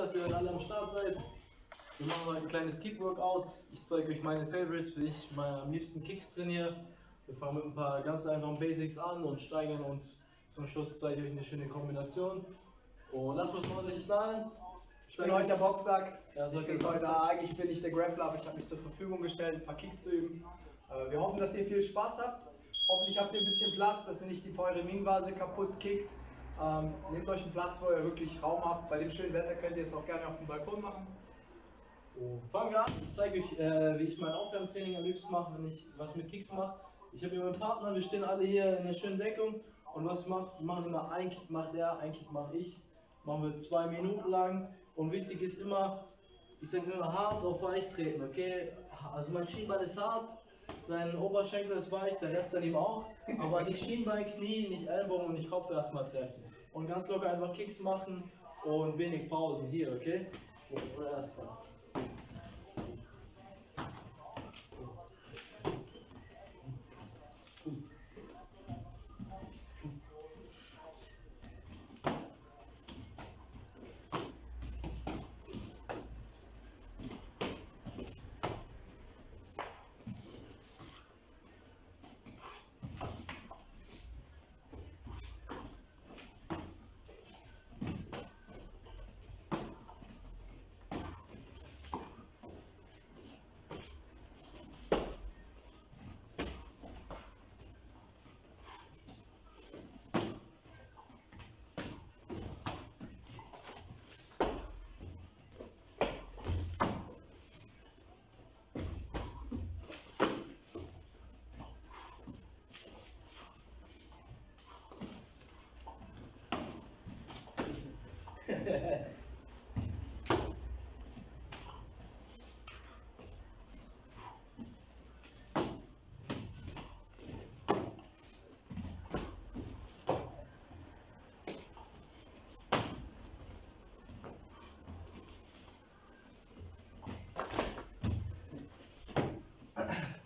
dass ihr alle am Start seid. Wir machen heute ein kleines Kick-Workout. Ich zeige euch meine Favorites, wie ich meine, am liebsten Kicks trainiere. Wir fangen mit ein paar ganz einfachen Basics an und steigern uns. Zum Schluss zeige ich euch eine schöne Kombination. Und lasst uns ordentlich knallen. Ich bin heute der Boxsack. Ja, ich bin heute, Boxsack. eigentlich bin ich der Grappler, aber ich habe mich zur Verfügung gestellt, ein paar Kicks zu üben. Äh, Wir hoffen, dass ihr viel Spaß habt. Hoffentlich habt ihr ein bisschen Platz, dass ihr nicht die teure Ming-Vase kaputt kickt. Ähm, nehmt euch einen Platz, wo ihr wirklich Raum habt. Bei dem schönen Wetter könnt ihr es auch gerne auf dem Balkon machen. So, fangen wir an. Ich zeige euch, äh, wie ich mein Aufwärmtraining am liebsten mache, wenn ich was mit Kicks mache. Ich habe hier meinen Partner, wir stehen alle hier in einer schönen Deckung. Und was wir machen, wir machen immer ein Kick macht er, ein Kick mache ich. Machen wir zwei Minuten lang. Und wichtig ist immer, ich sage immer hart auf weich treten, okay? Also mein Schienbein ist hart, sein Oberschenkel ist weich, der Rest an ihm auch. Aber nicht Schienbein, Knie, nicht Ellbogen und nicht Kopf erstmal treffen. Und ganz locker einfach Kicks machen und wenig Pausen hier, okay? So, erstmal.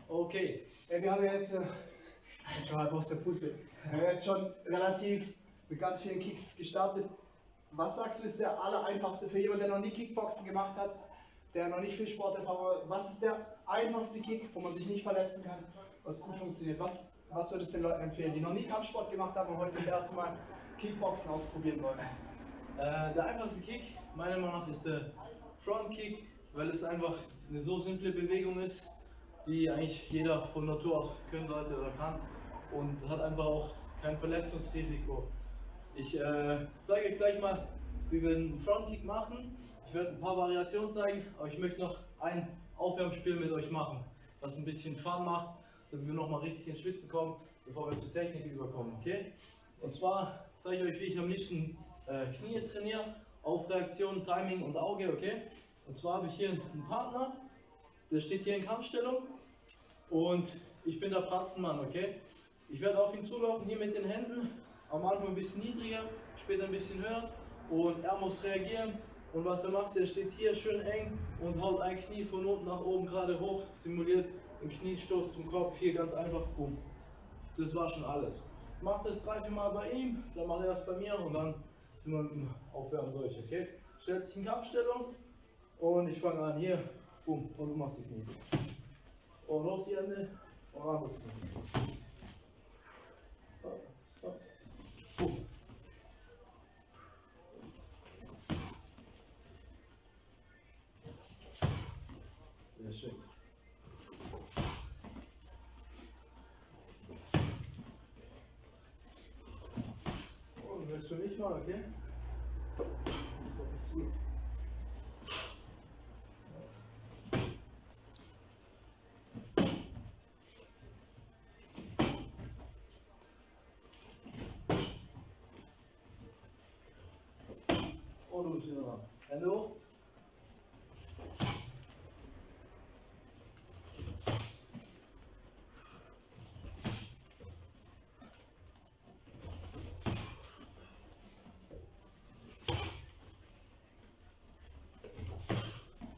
Okay, Ja, wir haben jetzt, äh, schon halb aus der Puste, wir haben jetzt schon relativ mit ganz vielen Kicks gestartet. Was sagst du ist der allereinfachste für jemanden, der noch nie Kickboxen gemacht hat, der noch nicht viel Sporterfahrung hat? Was ist der einfachste Kick, wo man sich nicht verletzen kann, was gut funktioniert? Was, was würdest du den Leuten empfehlen, die noch nie Kampfsport gemacht haben und heute das erste Mal Kickboxen ausprobieren wollen? Äh, der einfachste Kick, meiner Meinung nach, ist der Front Kick, weil es einfach eine so simple Bewegung ist, die eigentlich jeder von Natur aus können sollte oder kann und hat einfach auch kein Verletzungsrisiko. Ich äh, zeige euch gleich mal, wie wir einen Front Kick machen. Ich werde ein paar Variationen zeigen, aber ich möchte noch ein Aufwärmspiel mit euch machen, was ein bisschen Fun macht, damit wir nochmal richtig ins Schwitzen kommen, bevor wir zur Technik überkommen, okay? Und zwar zeige ich euch, wie ich am liebsten äh, Knie trainiere, auf Reaktion, Timing und Auge, okay? Und zwar habe ich hier einen Partner, der steht hier in Kampfstellung und ich bin der Pratzenmann, okay? Ich werde auf ihn zulaufen, hier mit den Händen, am Anfang ein bisschen niedriger, später ein bisschen höher und er muss reagieren. Und was er macht, der steht hier schön eng und haut ein Knie von unten nach oben gerade hoch, simuliert einen Kniestoß zum Kopf, hier ganz einfach, bumm. Das war schon alles. Macht das drei, vier Mal bei ihm, dann macht er das bei mir und dann sind wir Aufwärmen durch, okay? Stellt sich in Kampfstellung und ich fange an hier, bumm, und du machst die Knie. Und hoch die Hände und anderes Knie. Bumm. Sehr schön. Und willst du nicht mal, okay? Das doch nicht zu. Und. Hände hoch.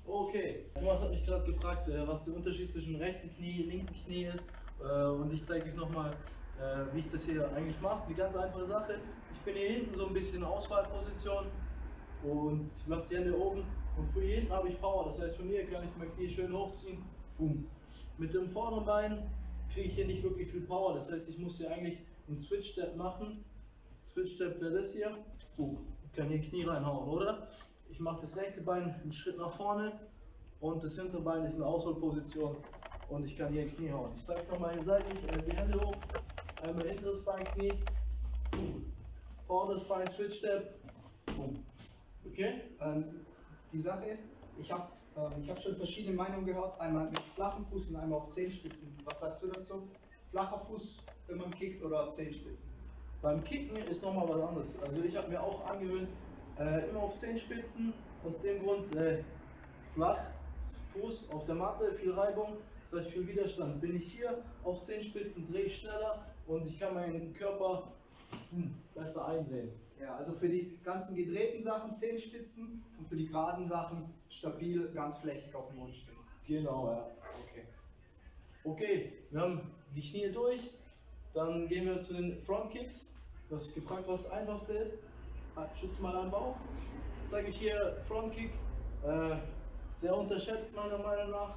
Okay, Thomas hat mich gerade gefragt, äh, was der Unterschied zwischen rechten Knie, linken Knie ist. Äh, Und ich zeige euch nochmal, äh, wie ich das hier eigentlich mache. Die ganz einfache Sache. Ich bin hier hinten so ein bisschen in Auswahlposition. Und ich lasse die Hände oben und für hinten habe ich Power. Das heißt, von hier kann ich mein Knie schön hochziehen. Boom. Mit dem vorderen Bein kriege ich hier nicht wirklich viel Power. Das heißt, ich muss hier eigentlich einen Switch Step machen. Switch Step wäre das hier. Boom. Ich kann hier Knie reinhauen, oder? Ich mache das rechte Bein einen Schritt nach vorne und das hintere Bein ist in Ausholposition und ich kann hier Knie hauen. Ich zeige es nochmal seitlich, die Hände hoch, einmal hinteres Bein, Knie, vorderes Bein, Switch Step, boom. Okay? Ähm, die Sache ist, ich habe ähm, ich hab schon verschiedene Meinungen gehört, einmal mit flachem Fuß und einmal auf Zehenspitzen. Was sagst du dazu? Flacher Fuß, wenn man kickt oder Zehenspitzen? Beim Kicken ist nochmal was anderes. Also ich habe mir auch angewöhnt, äh, immer auf Zehenspitzen, aus dem Grund äh, flach, Fuß auf der Matte, viel Reibung, das heißt viel Widerstand. Bin ich hier auf Zehenspitzen, drehe ich schneller und ich kann meinen Körper hm, besser eindrehen. Ja, also für die ganzen gedrehten Sachen Zehenspitzen und für die geraden Sachen stabil, ganz flächig auf dem Boden stehen. Genau, ja. Okay. Okay, wir haben die Knie durch. Dann gehen wir zu den Front Kicks. Du hast gefragt, was das einfachste ist. Halt, Schütz mal am Bauch. Zeige ich hier Front Kick. Äh, sehr unterschätzt meiner Meinung nach.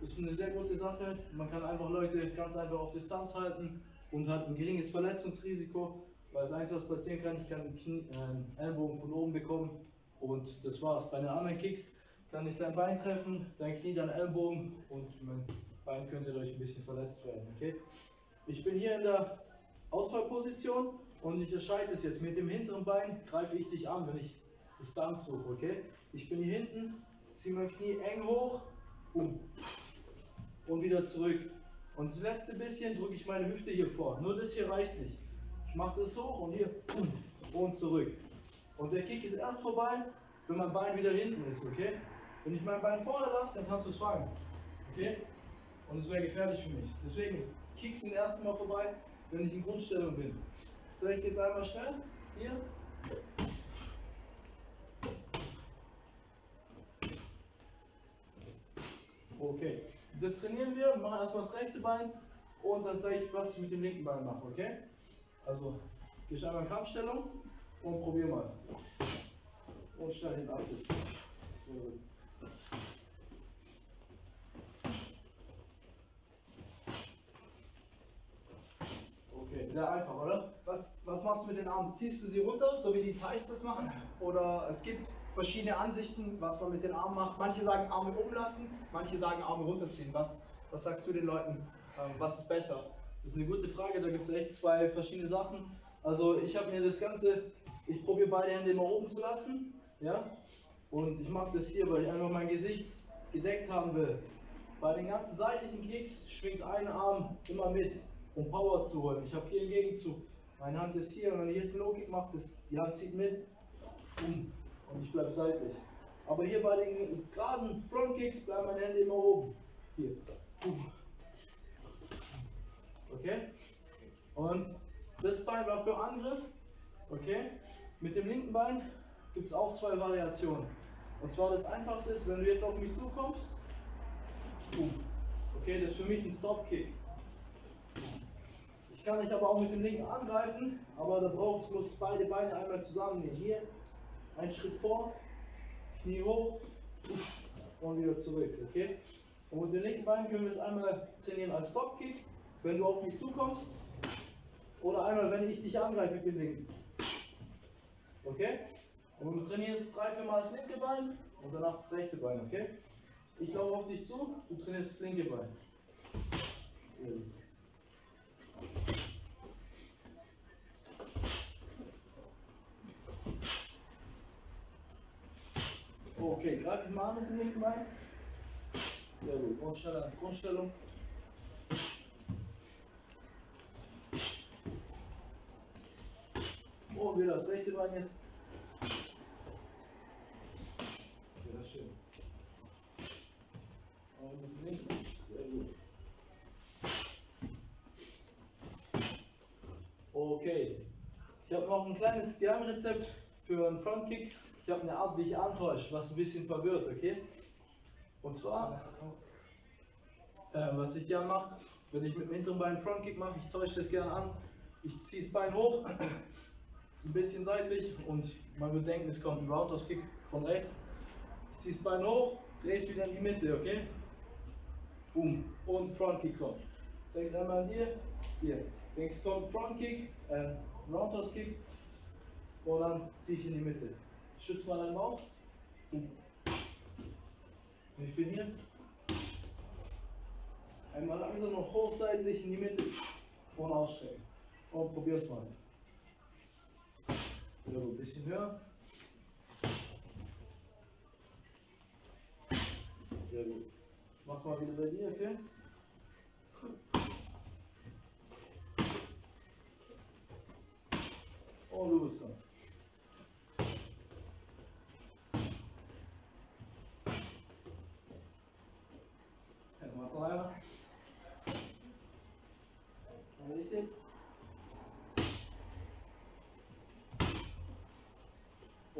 Ist eine sehr gute Sache. Man kann einfach Leute ganz einfach auf Distanz halten und hat ein geringes Verletzungsrisiko. Weil das Einzige, was passieren kann, ich kann einen Knie, äh, Ellenbogen von oben bekommen und das war's. Bei den anderen Kicks kann ich sein Bein treffen, dein Knie, dein Ellenbogen und mein Bein könnte dadurch ein bisschen verletzt werden. Okay? Ich bin hier in der Ausfallposition und ich erscheide es jetzt. Mit dem hinteren Bein greife ich dich an, wenn ich Distanz suche. Okay? Ich bin hier hinten, ziehe mein Knie eng hoch boom, und wieder zurück. Und das letzte bisschen drücke ich meine Hüfte hier vor. Nur das hier reicht nicht. Ich mache das hoch und hier und zurück. Und der Kick ist erst vorbei, wenn mein Bein wieder hinten ist. Okay? Wenn ich mein Bein vorne lasse, dann kannst du es fangen. Okay? Und es wäre gefährlich für mich. Deswegen, Kicks sind erst mal vorbei, wenn ich in Grundstellung bin. Zeige ich jetzt einmal schnell. Hier. Okay. Das trainieren. Wir machen erstmal das rechte Bein und dann zeige ich, was ich mit dem linken Bein mache. Okay? Also, gehe ich einmal in Kampfstellung und probier mal. Und schnell hinten absitzen. Okay, sehr einfach, oder? Was, was machst du mit den Armen? Ziehst du sie runter, so wie die Thais das machen? Oder es gibt verschiedene Ansichten, was man mit den Armen macht. Manche sagen Arme oben lassen, manche sagen Arme runterziehen. Was, was sagst du den Leuten? Ähm, was ist besser? Das ist eine gute Frage, da gibt es echt zwei verschiedene Sachen. Also ich habe mir das Ganze, ich probiere beide Hände immer oben zu lassen, ja, und ich mache das hier, weil ich einfach mein Gesicht gedeckt haben will. Bei den ganzen seitlichen Kicks schwingt ein Arm immer mit, um Power zu holen. Ich habe hier im Gegenzug, meine Hand ist hier und wenn ich jetzt einen Low-Kick mache, die Hand zieht mit, boom, und ich bleibe seitlich. Aber hier bei den geraden Front-Kicks bleiben meine Hände immer oben. Hier, boom. Okay? Und das Bein war für Angriff. Okay? Mit dem linken Bein gibt es auch zwei Variationen. Und zwar das einfachste ist, wenn du jetzt auf mich zukommst. Okay, das ist für mich ein Stop-Kick. Ich kann dich aber auch mit dem linken angreifen, aber da braucht ich muss beide Beine einmal zusammennehmen. Hier, ein Schritt vor, Knie hoch und wieder zurück. Okay? Und mit dem linken Bein können wir es einmal trainieren als Stop-Kick wenn du auf mich zukommst oder einmal, wenn ich dich angreife mit dem linken. Okay? Und du trainierst drei, vier Mal das linke Bein und danach das rechte Bein, okay? Ich laufe auf dich zu, du trainierst das linke Bein. Okay, greife ich mal an mit dem linken Bein. Sehr gut, Grundstellung. Grundstellung. Oh, Bein jetzt. Sehr schön. Und linken. Sehr gut. Okay. Ich habe noch ein kleines Geheimrezept für einen Frontkick. Ich habe eine Art, wie ich antäusche, was ein bisschen verwirrt, okay? Und zwar, äh, was ich gerne mache, wenn ich mit dem hinteren Bein Frontkick mache, ich täusche das gerne an. Ich ziehe das Bein hoch, ein bisschen seitlich und man wird denken, es kommt ein Roundhouse-Kick von rechts. Ziehe das Bein hoch, drehe es wieder in die Mitte, okay? Boom. Und Frontkick kommt. Zeig's einmal an dir. Hier. Denkst es kommt Frontkick, äh, Roundhouse-Kick und dann ziehe ich in die Mitte. Schütz mal deinen Bauch. Boom. Ich bin hier. Einmal langsam noch hochseitlich in die Mitte und ausstrecken. Und probier's mal. Ein bisschen höher. Sehr gut. Mach's mal wieder bei dir, okay? Und los dann. Ja, mach's noch jetzt.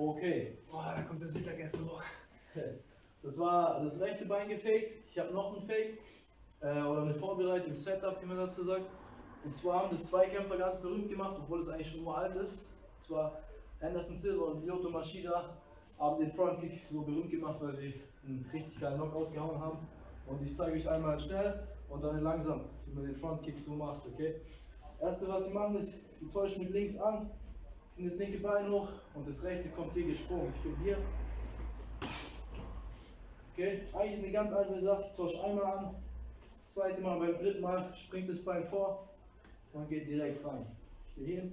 Okay. Boah, da kommt das Mittagessen hoch. Das war das rechte Bein gefaked. Ich habe noch einen Fake äh, oder eine Vorbereitung, Setup, wie man dazu sagt. Und zwar haben das zwei Kämpfer ganz berühmt gemacht, obwohl es eigentlich schon uralt ist. Und zwar Anderson Silva und Lyoto Machida haben den Frontkick so berühmt gemacht, weil sie einen richtig geilen Knockout gehauen haben. Und ich zeige euch einmal schnell und dann langsam, wie man den Frontkick so macht, okay? Erste, was sie machen, ist, die täuschen mit links an, ziehen das linke Bein hoch und das rechte kommt hier gesprungen. Ich bin hier, Okay, eigentlich ist eine ganz einfache Sache. Ich tausche einmal an, das zweite Mal, beim dritten Mal springt das Bein vor und geht direkt rein. Ich gehe hin.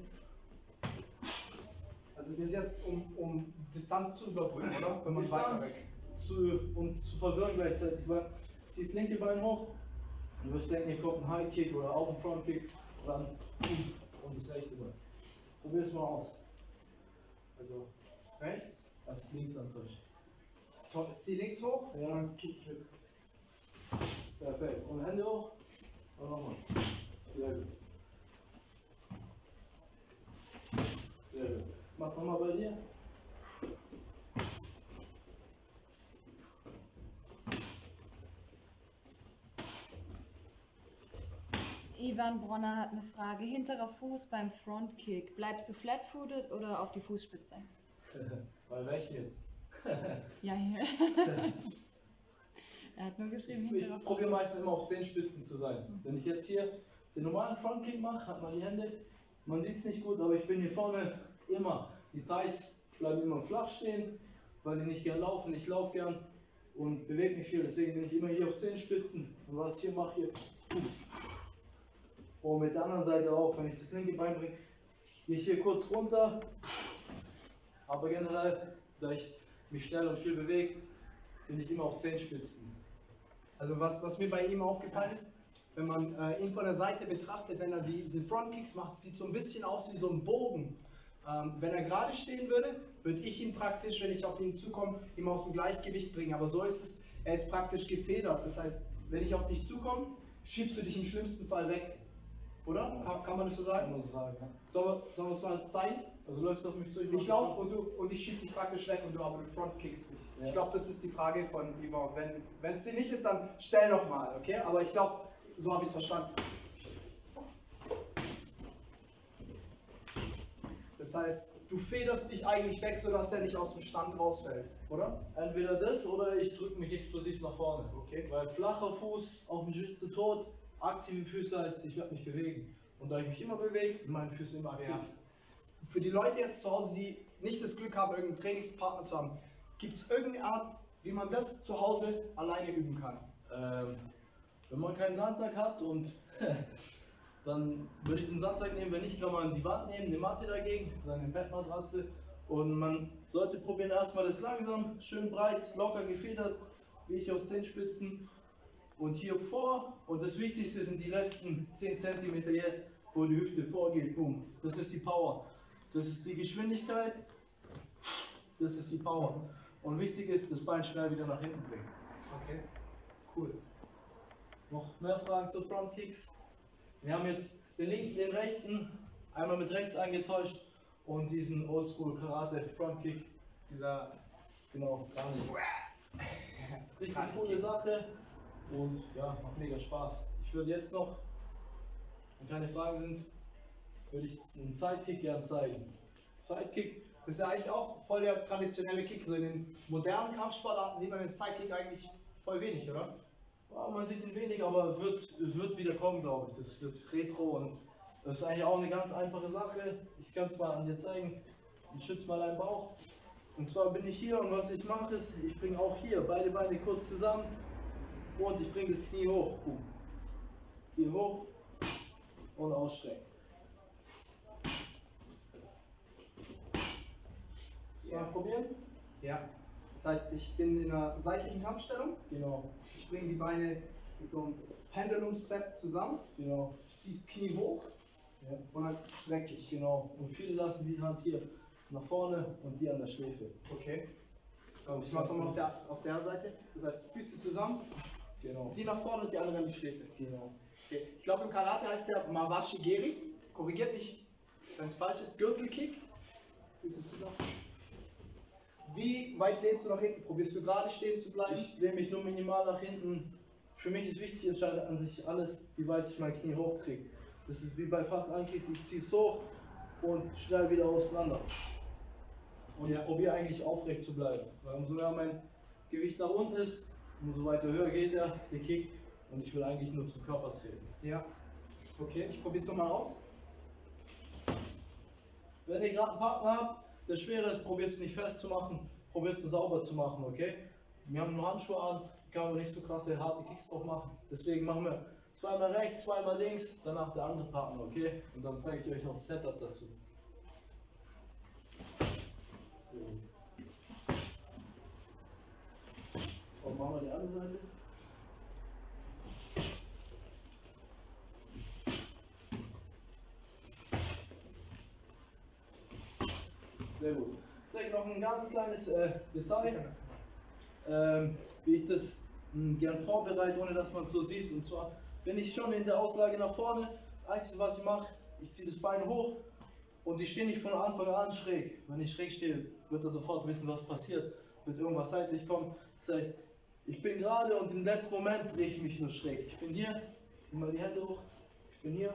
Also es ist jetzt um, um Distanz zu überbrücken, oder? Wenn man weiter Distanz weg. zu, und zu verwirren gleichzeitig, weil zieh das linke Bein hoch und du wirst denken, hier kommt ein High Kick oder auch ein Front Kick und dann und das rechte Bein. Probier es mal aus. Also rechts, Als links antäuscht. to- zieh links hoch Ja. und dann kick ich mit. Perfekt. Und Hände hoch. Und nochmal. Sehr gut. Sehr gut. Mach nochmal bei dir. Ivan Bronner hat eine Frage. Hinterer Fuß beim Frontkick. Bleibst du flat-footed oder auf die Fußspitze? Bei welchem jetzt? Ja, hier. er hat nur geschrieben, Ich hinterer Fuß. probiere meistens immer auf Zehenspitzen zu sein. Wenn ich jetzt hier den normalen Frontkick mache, hat man die Hände, man sieht es nicht gut, aber ich bin hier vorne immer. Die Thighs bleiben immer flach stehen, weil die nicht gern laufen. Ich laufe gern und bewege mich viel, deswegen bin ich immer hier auf Zehenspitzen. Und was ich hier mache, hier. Und mit der anderen Seite auch, wenn ich das linke Bein bringe, gehe ich hier kurz runter. Aber generell, da ich mich schnell und viel bewege, bin ich immer auf Zehenspitzen. Also was, was mir bei ihm aufgefallen ist, wenn man äh, ihn von der Seite betrachtet, wenn er die, diese Frontkicks macht, sieht so ein bisschen aus wie so ein Bogen. Ähm, wenn er gerade stehen würde, würde ich ihn praktisch, wenn ich auf ihn zukomme, immer aus dem Gleichgewicht bringen. Aber so ist es, er ist praktisch gefedert. Das heißt, wenn ich auf dich zukomme, schiebst du dich im schlimmsten Fall weg. Oder? Kann, kann man das so Kann sagen? man so sagen. Ja. Sollen wir- sollen wir es mal zeigen? Also läufst du auf mich zu? Ich laufe und, du, und ich schieb dich praktisch weg und du aber du frontkickst mich. Ja. Ich glaube, das ist die Frage von Yvonne. Wenn es sie nicht ist, dann stell noch mal, okay? Aber ich glaube, so habe ich es verstanden. Das heißt, du federst dich eigentlich weg, sodass er nicht aus dem Stand rausfällt, oder? Entweder das oder ich drücke mich explosiv nach vorne. Okay. Weil flacher Fuß auf dem Schritt zu tot, aktive Füße heißt, ich werde mich bewegen. Und da ich mich immer bewege, sind meine Füße immer aktiv. Ja. Für die Leute jetzt zu Hause, die nicht das Glück haben, irgendeinen Trainingspartner zu haben, gibt es irgendeine Art, wie man das zu Hause alleine üben kann? Ähm, wenn man keinen Sandsack hat und dann würde ich den Sandsack nehmen, wenn nicht, kann man die Wand nehmen, eine Matte dagegen, seine Bettmatratze und man sollte probieren erstmal das langsam, schön breit, locker gefedert, wie ich auf Zehenspitzen und hier vor. Und das Wichtigste sind die letzten 10 cm jetzt, wo die Hüfte vorgeht, boom, das ist die Power, das ist die Geschwindigkeit, das ist die Power. Und wichtig ist, das Bein schnell wieder nach hinten bringen. Okay, cool. Noch mehr Fragen zu Frontkicks? Wir haben jetzt den linken, den rechten, einmal mit rechts angetäuscht und diesen Oldschool Karate Frontkick, Dieser genau, gar nicht. Richtig coole Sache und ja, macht mega Spaß. Ich würde jetzt noch, wenn keine Fragen sind, würde ich einen Sidekick gern zeigen. Sidekick. Das ist ja eigentlich auch voll der traditionelle Kick. So in den modernen Kampfsportarten sieht man den Sidekick eigentlich voll wenig, oder? Ja, man sieht ihn wenig, aber wird, wird wieder kommen, glaube ich. Das wird Retro und das ist eigentlich auch eine ganz einfache Sache. Ich kann es mal an dir zeigen. Ich schütze mal deinen Bauch. Und zwar bin ich hier und was ich mache ist, ich bringe auch hier beide Beine kurz zusammen und ich bringe das Knie hoch. Hier hoch und ausstrecken. So, Ja. probieren? Ja. Das heißt, ich bin in einer seitlichen Kampfstellung. Genau, Ich bringe die Beine mit so einem Pendulum-Step zusammen, genau, ziehe das Knie hoch ja, und dann strecke ich. genau. Und viele lassen die Hand hier nach vorne und die an der Schläfe. Okay. Und ich mache es nochmal auf der, auf der Seite. Das heißt, Füße zusammen, Genau, die nach vorne und die andere an die Schläfe. genau. Okay. Ich glaube, im Karate heißt der Mawashi Geri. Korrigiert mich, wenn es falsch ist. Gürtelkick. Wie weit lehnst du nach hinten? Probierst du gerade stehen zu bleiben? Ich lehne mich nur minimal nach hinten. Für mich ist wichtig, entscheidet an sich alles, wie weit ich mein Knie hochkriege. Das ist wie bei fast allen Kicks, ich ziehe es hoch und schnell wieder auseinander. Und Ja. ich probiere eigentlich aufrecht zu bleiben. Weil umso mehr mein Gewicht nach unten ist, umso weiter höher geht der, der Kick. Und ich will eigentlich nur zum Körper treten. Ja. Okay, ich probiere es nochmal aus. Wenn ihr gerade einen Partner habt, der schwer ist, probiert es nicht festzumachen, probiert es nur sauber zu machen, okay? Wir haben nur Handschuhe an, kann man nicht so krasse, harte Kicks drauf machen. Deswegen machen wir zweimal rechts, zweimal links, danach der andere Partner, okay? Und dann zeige ich euch noch das Setup dazu. So. Machen wir die andere Seite. Sehr gut. Ich zeige noch ein ganz kleines äh, Detail, ähm, wie ich das mh, gern vorbereite, ohne dass man es so sieht. Und zwar bin ich schon in der Auslage nach vorne. Das Einzige, was ich mache, ich ziehe das Bein hoch und ich stehe nicht von Anfang an schräg. Wenn ich schräg stehe, wird er sofort wissen, was passiert. Wird irgendwas seitlich kommen. Das heißt, ich bin gerade und im letzten Moment drehe ich mich nur schräg. Ich bin hier, nimm mal die Hände hoch. Ich bin hier.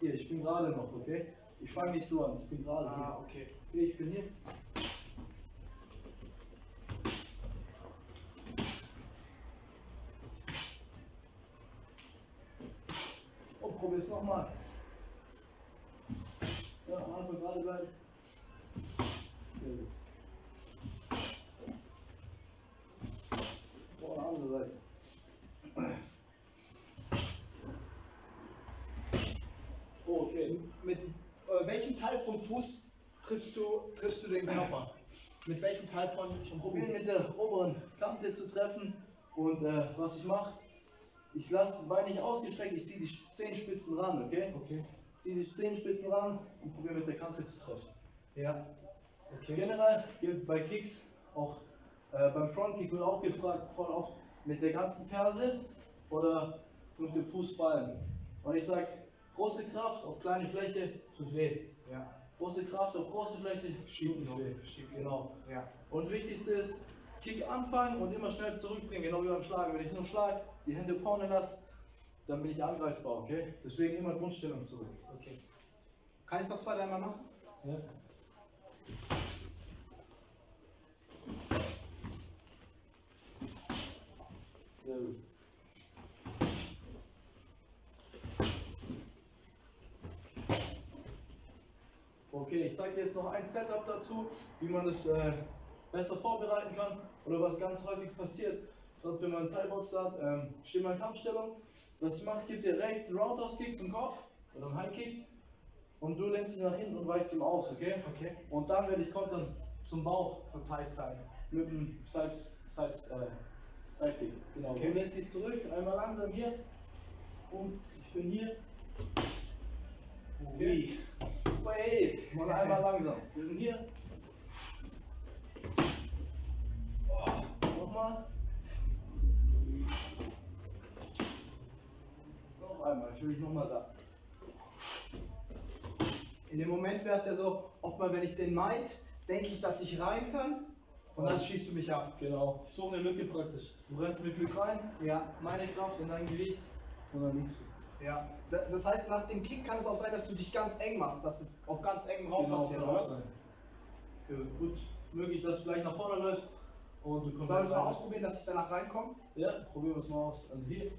Hier, ich bin gerade noch, okay? Ich fange nicht so an, ich bin gerade hier. Ah, okay. Okay, ich bin hier. Und probier's nochmal. Ja, am Anfang gerade bleiben. Sehr gut. Vor andere Seite. Oh, okay. Mit äh, welchem Teil vom Fuß triffst du, triffst du den Körper? Teil von, vom probieren mit der oberen Kante zu treffen und äh, was ich mache, ich lasse das Bein nicht ausgestreckt, ich ziehe die Zehenspitzen ran, okay? Okay. Ziehe die Zehenspitzen ran und probiere mit der Kante zu treffen. Ja. Okay. Generell gilt bei Kicks auch äh, beim Frontkick wird auch gefragt, voll oft mit der ganzen Ferse oder mit dem Fußballen. Und ich sage, große Kraft auf kleine Fläche tut weh. Ja. Große Kraft auf große Fläche weh. Schiebt Genau. Ja. Und wichtigste ist, Kick anfangen und immer schnell zurückbringen, genau wie beim Schlagen. Wenn ich nur schlage, die Hände vorne lasse, dann bin ich angreifbar, okay? Deswegen immer Grundstellung zurück. Okay. Kann ich es noch zwei, dreimal machen? Ja? Sehr gut. Okay, ich zeige dir jetzt noch ein Setup dazu, wie man das äh, besser vorbereiten kann oder was ganz häufig passiert. Gerade wenn man einen Thai-Box hat, ähm, steht man in Kampfstellung. Was ich mache, gebe dir rechts einen Roundhouse-Kick zum Kopf oder einen High-Kick und du lenkst ihn nach hinten und weichst ihm aus, okay? Okay. Und dann werde ich kontern zum Bauch So Thai-Style. mit dem Side, Side, äh, Sidekick. Genau. Okay. Lässt dich zurück, einmal langsam hier und ich bin hier. Okay. Hey, mal einmal langsam. Wir sind hier. Oh, nochmal. Noch einmal, ich will dich nochmal da. In dem Moment wäre es ja so, ob man, wenn ich den meid, denke ich, dass ich rein kann und dann schießt du mich ab. Genau. Ich suche eine Lücke praktisch. Du rennst mit Glück rein, Ja. meine Kraft in dein Gewicht oder nicht so. Ja. Da- Das heißt, nach dem Kick kann es auch sein, dass du dich ganz eng machst, dass es auf ganz engem Raum passiert, kann auch oder? sein. Okay, gut, möglich, dass du gleich nach vorne läufst und du kommst. Sollen wir es mal ausprobieren, dass ich danach reinkomme? Ja, probieren wir es mal aus. Also hier.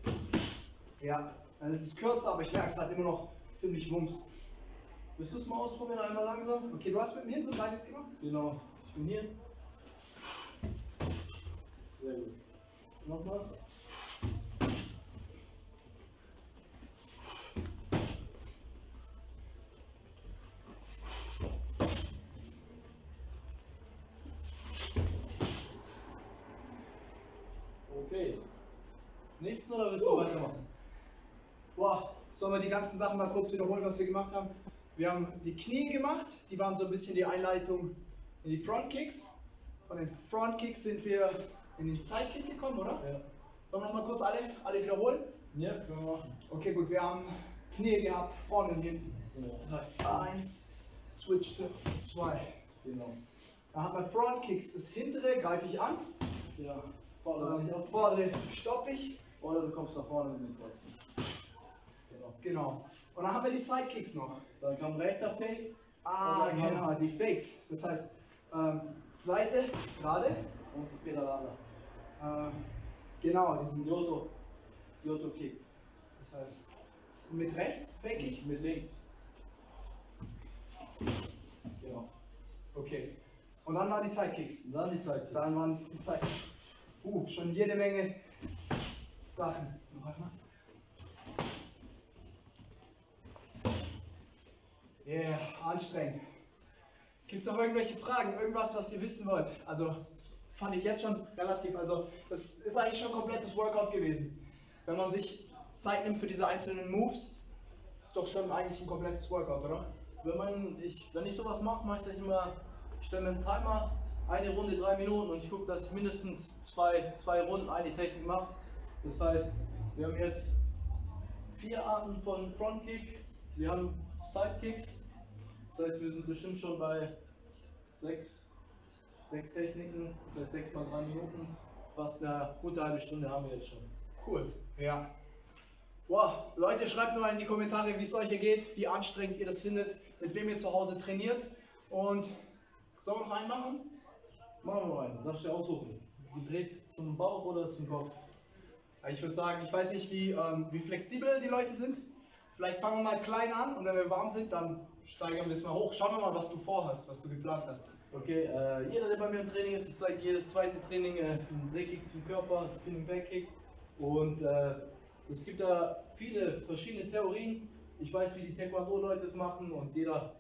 Ja. Dann ist es kürzer, aber ich merke, es hat immer noch ziemlich Wumms. Willst du es mal ausprobieren, einmal langsam? Okay, du hast mit dem Hinterbein jetzt gemacht? Genau. Ich bin hier. Sehr gut. Nochmal. Oder willst du Uh. weitermachen? Boah, sollen wir die ganzen Sachen mal kurz wiederholen, was wir gemacht haben? Wir haben die Knie gemacht, die waren so ein bisschen die Einleitung in die Frontkicks. Von den Frontkicks sind wir in den Sidekick gekommen, oder? Ja. Sollen wir nochmal kurz alle, alle wiederholen? Ja, können wir machen. Okay, gut, wir haben Knie gehabt, vorne und hinten. Genau. Das heißt, eins, switch to zwei. Genau. Dann hat man Frontkicks, das hintere greife ich an, Ja. Vorder nicht auf. vordere stoppe ich. Oder du kommst nach vorne mit den Kreuzchen. Genau. Genau. Und dann haben wir die Sidekicks noch. Dann kam rechter Fake Ah, genau, die Fakes. Das heißt, ähm, Seite gerade. und die Pedalada. Äh, genau, diesen. Yoto. Yoto Kick. Das heißt, mit rechts fake ich. Mit links. Genau. Okay. Und dann waren die Sidekicks. Und dann die Zeit. Dann waren es die Sidekicks. Uh, schon jede Menge Sachen. Noch einmal. Yeah, anstrengend. Gibt es noch irgendwelche Fragen? Irgendwas, was ihr wissen wollt? Also, das fand ich jetzt schon relativ, also, das ist eigentlich schon ein komplettes Workout gewesen. Wenn man sich Zeit nimmt für diese einzelnen Moves, ist doch schon eigentlich ein komplettes Workout, oder? Wenn, man, ich, wenn ich sowas mache, mache ich immer, ich stelle mir einen Timer, eine Runde drei Minuten und ich gucke, dass ich mindestens zwei, zwei Runden eine Technik mache. Das heißt, wir haben jetzt vier Arten von Frontkick, wir haben Sidekicks, das heißt, wir sind bestimmt schon bei sechs, sechs Techniken, das heißt sechs mal drei Minuten, fast eine gute halbe Stunde haben wir jetzt schon. Cool. Ja. Wow, Leute, schreibt mal in die Kommentare, wie es euch hier geht, wie anstrengend ihr das findet, mit wem ihr zu Hause trainiert. Und sollen wir noch einen machen? Machen wir mal einen, darfst du dir aussuchen. Gedreht zum Bauch oder zum Kopf? Ich würde sagen, ich weiß nicht, wie, ähm, wie flexibel die Leute sind. Vielleicht fangen wir mal klein an und wenn wir warm sind, dann steigern wir es mal hoch. Schauen wir mal, was du vorhast, was du geplant hast. Okay, äh, jeder, der bei mir im Training ist, ich zeige jedes zweite Training äh, einen Drehkick zum Körper, Spinning Backkick. Und äh, es gibt da viele verschiedene Theorien. Ich weiß, wie die Taekwondo-Leute es machen und jeder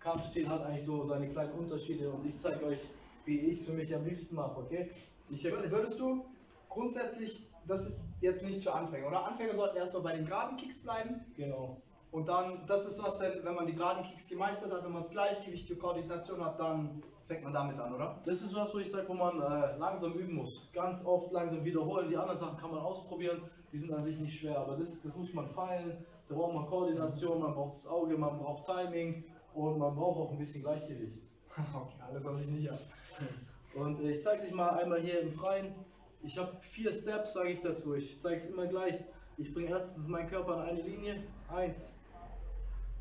Kampfstil hat eigentlich so seine kleinen Unterschiede und ich zeige euch, wie ich es für mich am liebsten mache, okay? Ich Wür- Würdest du grundsätzlich, das ist jetzt nichts für Anfänger, oder? Anfänger sollten erstmal bei den geraden Kicks bleiben. genau. Und dann, das ist was, wenn, wenn man die geraden Kicks gemeistert hat, wenn man das Gleichgewicht, die Koordination hat, dann fängt man damit an, oder? Das ist was, wo ich sage, wo man äh, langsam üben muss. Ganz oft langsam wiederholen. Die anderen Sachen kann man ausprobieren, die sind an sich nicht schwer, aber das, das muss man feilen. Da braucht man Koordination, man braucht das Auge, man braucht Timing und man braucht auch ein bisschen Gleichgewicht. okay, alles, was ich nicht habe. Und ich zeige es euch mal einmal hier im Freien. Ich habe vier Steps, sage ich dazu. Ich zeige es immer gleich. Ich bringe erstens meinen Körper an eine Linie. Eins.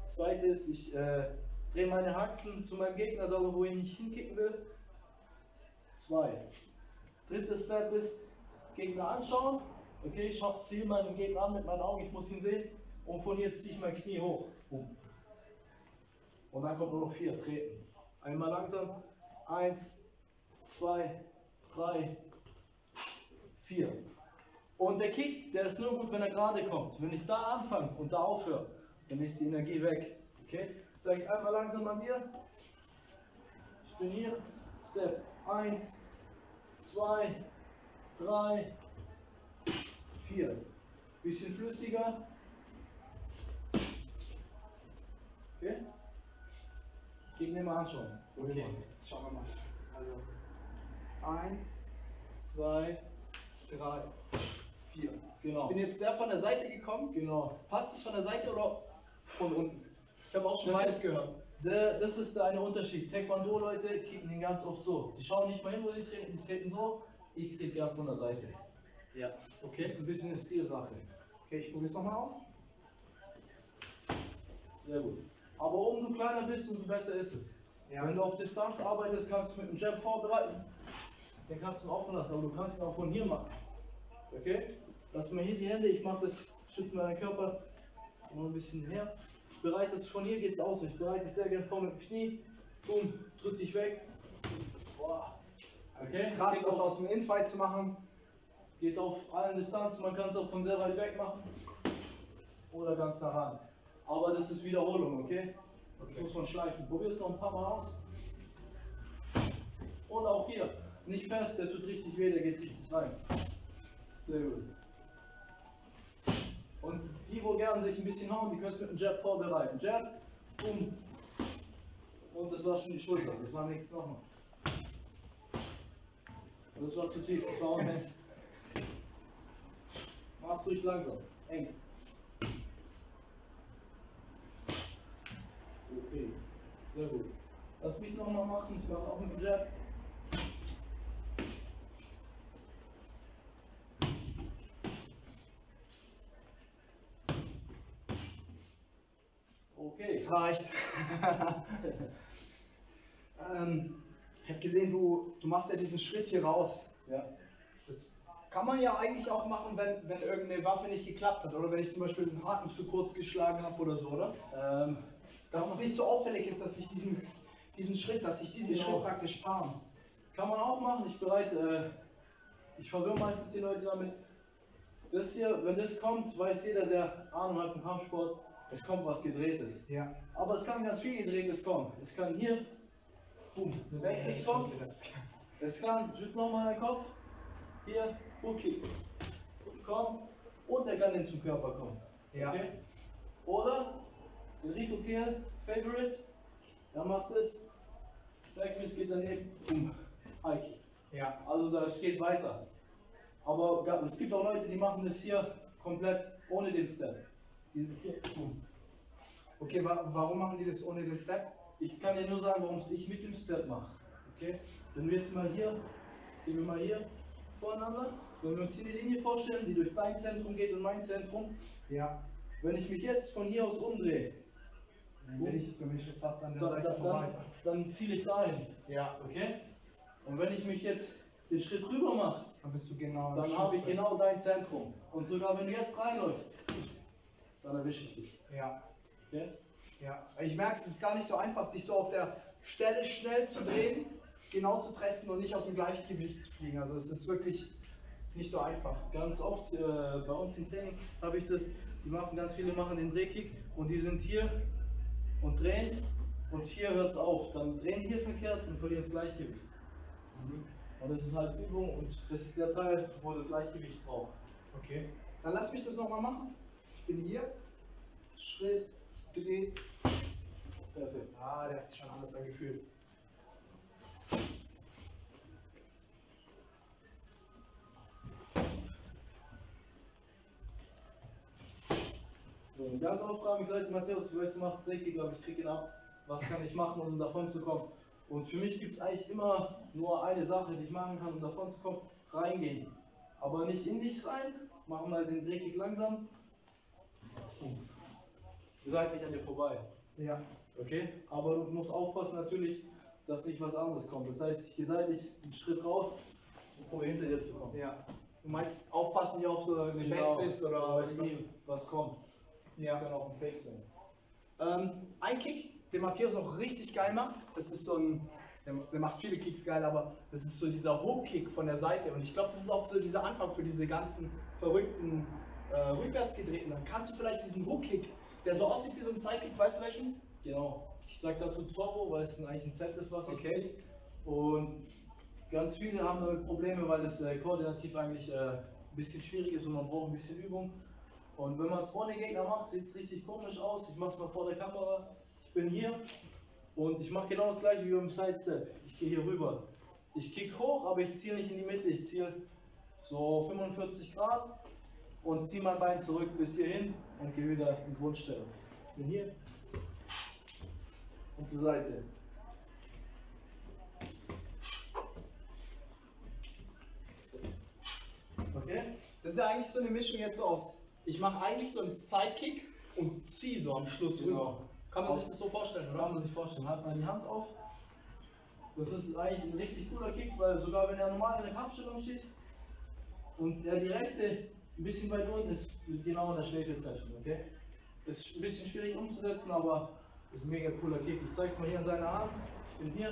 Zweites, ich äh, drehe meine Haxen zu meinem Gegner, da wo ich nicht hinkicken will. Zwei. Drittes Step ist Gegner anschauen. Okay, ich ziehe meinen Gegner an mit meinen Augen, ich muss ihn sehen. Und von hier ziehe ich mein Knie hoch. Boom. Und dann kommt nur noch vier. Treten. Einmal langsam. Eins, zwei, drei, vier. Und der Kick, der ist nur gut, wenn er gerade kommt. Wenn ich da anfange und da aufhöre, dann ist die Energie weg. Okay? Zeige ich es einmal langsam an dir. Ich bin hier. Step 1, 2, 3, 4. Bisschen flüssiger. Okay? Gegner mal anschauen. Okay, schauen wir mal. Also, eins, zwei, drei, vier. Genau. Ich bin jetzt sehr von der Seite gekommen. Genau. Passt es von der Seite oder von unten? Ich habe auch schon beides gehört. Der, das ist der eine Unterschied. Taekwondo-Leute kicken den ganz oft so. Die schauen nicht mal hin, wo sie treten, die treten so. Ich trete gern von der Seite. Ja, Okay. Das ist ein bisschen eine Stilsache. Okay, ich probiere es nochmal aus. Sehr gut. Aber um du kleiner bist, umso besser ist es. Ja. Wenn du auf Distanz arbeitest, kannst du mit einem Jab vorbereiten. Den kannst du offen lassen, aber du kannst ihn auch von hier machen. Okay? Lass mal hier die Hände, ich mache das, schütze mal deinen Körper noch ein bisschen her. Ich bereite das von hier geht's aus. Ich bereite es sehr gerne vor mit dem Knie. Boom, drück dich weg. Boah. Okay? Krass, das auf, aus dem Infight zu machen. geht auf allen Distanzen, man kann es auch von sehr weit weg machen. Oder ganz nah ran. Aber das ist Wiederholung, okay? Das muss man schleifen. Probier es noch ein paar Mal aus. Und auch hier. Nicht fest, der tut richtig weh, der geht richtig rein. Sehr gut. Und die, wo gern sich ein bisschen hauen, die können es mit einem Jab vorbereiten. Jab, boom. Und das war schon die Schulter, das war nichts nochmal. Das war zu tief, das war Mess. Mach's ruhig langsam, eng. Okay, sehr gut. Lass mich nochmal machen, ich mach's auch mit dem Jab. Okay. Es reicht. ähm, ich habe gesehen, du, du machst ja diesen Schritt hier raus. Ja. Das kann man ja eigentlich auch machen, wenn, wenn irgendeine Waffe nicht geklappt hat. Oder wenn ich zum Beispiel einen Haken zu kurz geschlagen habe oder so, oder? Ähm, Dass es nicht so auffällig ist, dass ich diesen, diesen Schritt, dass ich diesen Genau. Schritt praktisch sparen. Kann man auch machen. Ich bereite, äh, ich verwirre meistens die Leute damit. Das hier, wenn das kommt, weiß jeder, der Ahnung hat vom Kampfsport, es kommt was Gedrehtes. Ja. Aber es kann ganz viel Gedrehtes kommen. Es kann hier, boom, eine Backkick kommen. Es kann, schütz nochmal deinen Kopf, hier, okay, komm, und er kann dann zum Körper kommen. Ja. Okay? Oder, Enrico Kehl, Favorite, er macht es, Backfist geht daneben, boom, High Kick. Ja. Also das geht weiter. Aber es gibt auch Leute, die machen das hier komplett ohne den Step. Okay, wa warum machen die das ohne den Step? Ich kann dir nur sagen, warum es ich mit dem Step mache. Okay? Wenn wir jetzt mal hier, gehen wir mal hier voreinander, wenn wir uns hier die Linie vorstellen, die durch dein Zentrum geht und mein Zentrum, Ja. wenn ich mich jetzt von hier aus umdrehe, Dann bin ich, bin ich fast an der dann, Seite dann, vorbei. dann, dann ziele ich dahin. Ja. Okay? Und wenn ich mich jetzt den Schritt rüber mache, Dann bist du genau dann habe ich genau dein Zentrum. Und sogar wenn du jetzt reinläufst, dann erwische ich dich. Ja. Okay? Ja. Ich merke, es ist gar nicht so einfach, sich so auf der Stelle schnell zu drehen, genau zu treffen und nicht aus dem Gleichgewicht zu fliegen. Also es ist wirklich nicht so einfach. Ganz oft äh, bei uns im Training habe ich das, die machen ganz viele machen den Drehkick und die sind hier und drehen und hier hört es auf. Dann drehen hier verkehrt und verlieren das Gleichgewicht. Und das ist halt Übung und das ist der Teil, wo das Gleichgewicht braucht. Okay. Dann lass mich das nochmal machen. Ich bin hier. Schritt, Dreh. Perfekt. Ah, der hat sich schon anders angefühlt. So, und ganz oft fragen mich Leute, Matthäus, du weißt, du machst Drehkick, aber ich krieg ihn ab. Was kann ich machen, um davon zu kommen? Und für mich gibt es eigentlich immer nur eine Sache, die ich machen kann, um davon zu kommen. Reingehen. Aber nicht in dich rein. Mach mal den Drehkick langsam. Ihr seid nicht an dir vorbei. Ja. Okay? Aber du musst aufpassen natürlich, dass nicht was anderes kommt. Das heißt, ich gehe seitlich einen Schritt raus und probiere hinter dir zu kommen. Ja. Du meinst aufpassen, nicht auf so eine Genau. Back bist oder nie, was kommt. Ja. Kann auch ein Fake sein. Ähm, ein Kick, den Matthias auch richtig geil macht, das ist so ein, der, der macht viele Kicks geil, aber das ist so dieser Hook-Kick von der Seite. Und ich glaube, das ist auch so dieser Anfang für diese ganzen verrückten äh, rückwärts gedrehten. Dann kannst du vielleicht diesen Hook-Kick, der so aussieht wie so ein Sidekick, weißt du welchen? Genau. Ich sage dazu Zorro, weil es eigentlich ein Set ist, was ich Okay. ziehe. Und ganz viele haben damit Probleme, weil es äh, koordinativ eigentlich äh, ein bisschen schwierig ist und man braucht ein bisschen Übung. Und wenn man es vor den Gegner macht, sieht es richtig komisch aus. Ich mache es mal vor der Kamera. Ich bin hier und ich mache genau das gleiche wie beim Sidestep. Ich gehe hier rüber. Ich kick hoch, aber ich ziehe nicht in die Mitte. Ich ziehe so 45 Grad und ziehe mein Bein zurück bis hierhin und gehe wieder in Grundstellung. Ich bin hier und zur Seite. Okay? Das ist ja eigentlich so eine Mischung jetzt so aus ich mache eigentlich so einen Sidekick und ziehe so am Schluss Genau. rüber. Kann man sich das so vorstellen, Kann oder? man sich vorstellen. Halt mal die Hand auf. Das ist eigentlich ein richtig cooler Kick, weil sogar wenn er normal in der Kampfstellung steht und er die rechte ein bisschen weit unten ist, genau der Schläfe treffen, okay? Ist ein bisschen schwierig umzusetzen, aber ist ein mega cooler Kick. Ich zeig's mal hier in seiner Hand. Ich bin hier.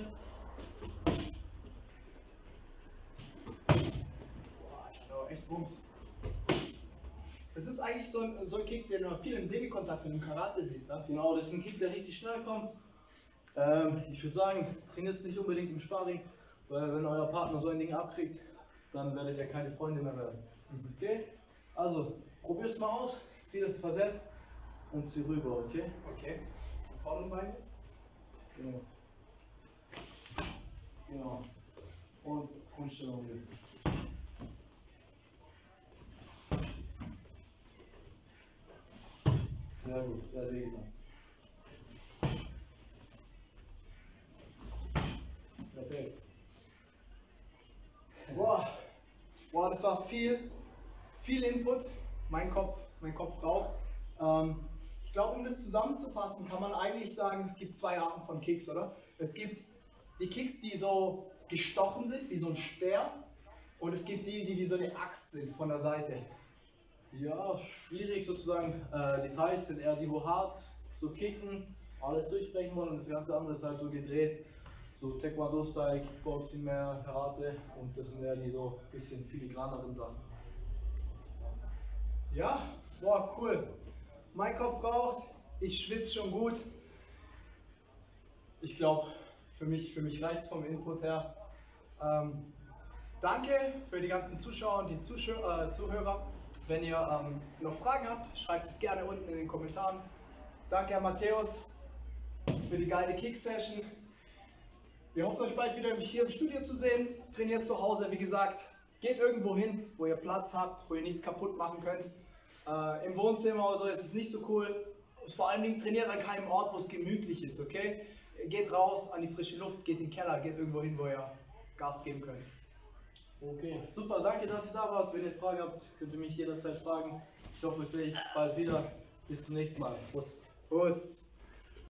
Boah, ich hab aber echt Wumms. Das ist eigentlich so ein, so ein Kick, den man viel im Semikontakt und im Karate sieht, ne? Genau, das ist ein Kick, der richtig schnell kommt. Ähm, ich würde sagen, trainiert es nicht unbedingt im Sparring, weil wenn euer Partner so ein Ding abkriegt, dann werdet ihr keine Freunde mehr werden. Okay? Also, probier's mal aus, zieh versetzt und zieh rüber, okay? Okay. Vorne Bein jetzt. Genau. Genau. Und Grundstellung wieder. Sehr gut, sehr wehgetan. Perfekt. Boah, boah, das war viel, viel Input. Mein Kopf, mein Kopf braucht. Ähm, ich glaube, um das zusammenzufassen, kann man eigentlich sagen, es gibt zwei Arten von Kicks, oder? Es gibt die Kicks, die so gestochen sind, wie so ein Speer. Und es gibt die, die wie so eine Axt sind von der Seite. Ja, schwierig sozusagen. Äh, Details sind eher die, wo hart so kicken, alles durchbrechen wollen und das ganze andere ist halt so gedreht. So Taekwondo-Style, Kickboxing mehr, Karate und das sind eher die so bisschen filigraneren Sachen. Ja, boah, cool. Mein Kopf raucht, ich schwitze schon gut. Ich glaube, für mich, für mich reicht es vom Input her. Ähm, danke für die ganzen Zuschauer und die Zuschau äh, Zuhörer. Wenn ihr ähm, noch Fragen habt, schreibt es gerne unten in den Kommentaren. Danke an Matthäus für die geile Kick-Session. Wir hoffen euch bald wieder hier im Studio zu sehen. Trainiert zu Hause, wie gesagt. Geht irgendwo hin, wo ihr Platz habt, wo ihr nichts kaputt machen könnt. Äh, Im Wohnzimmer oder so ist es nicht so cool. Vor allen Dingen trainiert an keinem Ort, wo es gemütlich ist, okay? Geht raus an die frische Luft, geht in den Keller, geht irgendwo hin, wo ihr Gas geben könnt. Okay, super, danke, dass ihr da wart. Wenn ihr Fragen habt, könnt ihr mich jederzeit fragen. Ich hoffe, ich sehe euch bald wieder. Bis zum nächsten Mal. Prost. Prost!